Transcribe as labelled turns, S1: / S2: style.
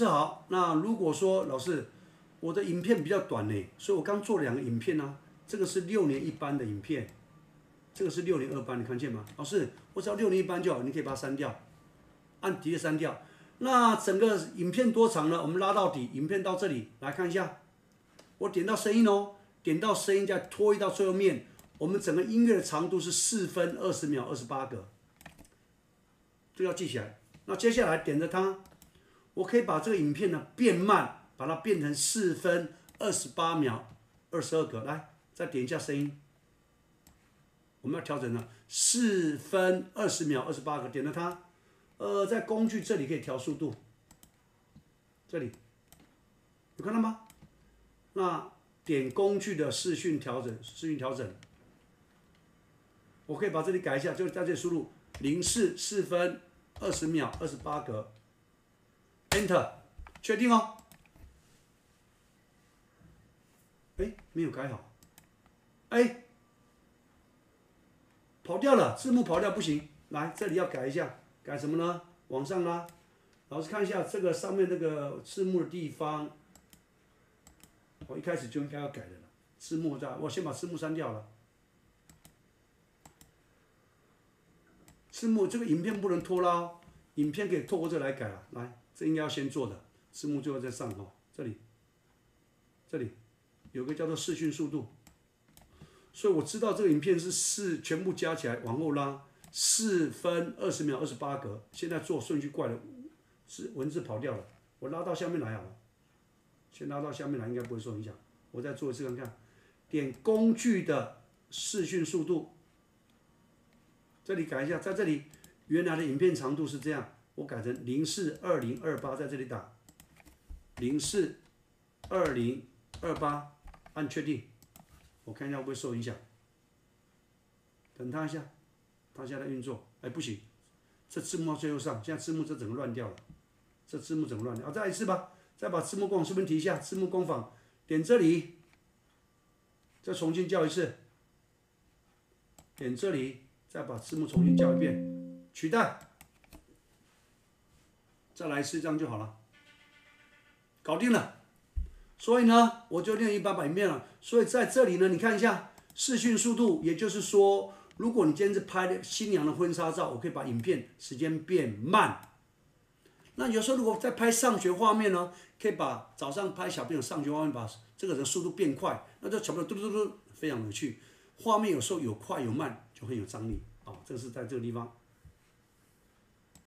S1: 师好，那如果说老师，我的影片比较短呢，所以我刚做了两个影片呢、这个是六年一班的影片，这个是六年二班，你看见吗？老师，我只要六年一班就好，你可以把它删掉，按底的删掉。那整个影片多长呢？我们拉到底，影片到这里来看一下，我点到声音哦，点到声音再拖移到最后面，我们整个音乐的长度是四分二十秒二十八个，这个要记起来。那接下来点着它，我可以把这个影片呢变慢，把它变成四分二十八秒二十二格。来，再点一下声音，我们要调整了，四分二十秒二十八格，点了它。呃，在工具这里可以调速度，这里有看到吗？那点工具的视讯调整，视讯调整，我可以把这里改一下，就是在这里输入零四四分二十秒二十八格，Enter，确定哦。哎，没有改好，哎，跑掉了，字幕跑掉不行，来这里要改一下。改什么呢？往上拉，老师看一下这个上面那个字幕的地方，我一开始就应该要改的了。字幕在，我先把字幕删掉了。字幕这个影片不能拖拉，影片可以透过这来改啊。来，这应该要先做的，字幕最后再上哈。这里，这里有个叫做视讯速度，所以我知道这个影片是四全部加起来往后拉。四分二十秒二十八格，现在做顺序怪了，是文字跑掉了，我拉到下面来好了，先拉到下面来应该不会受影响，我再做一次看看，点工具的视讯速度，这里改一下，在这里原来的影片长度是这样，我改成零四二零二八，在这里打。零四二零二八，按确定，我看一下会不会受影响，等它一下。它现在运作，哎，不行，这字幕最后上，现在字幕这整个乱掉了，这字幕整个乱掉，啊，再一次吧，再把字幕工顺便提一下，字幕工坊，点这里，再重新叫一次，点这里，再把字幕重新叫一遍，取代，再来一次，这样就好了，搞定了。所以呢，我就练一百版面了。所以在这里呢，你看一下视讯速度，也就是说。如果你今天是拍的新娘的婚纱照，我可以把影片时间变慢。那有时候如果在拍上学画面呢，可以把早上拍小朋友上学画面，把这个人速度变快，那这小朋友嘟嘟嘟嘟，非常有趣。画面有时候有快有慢，就很有张力啊。这是在这个地方。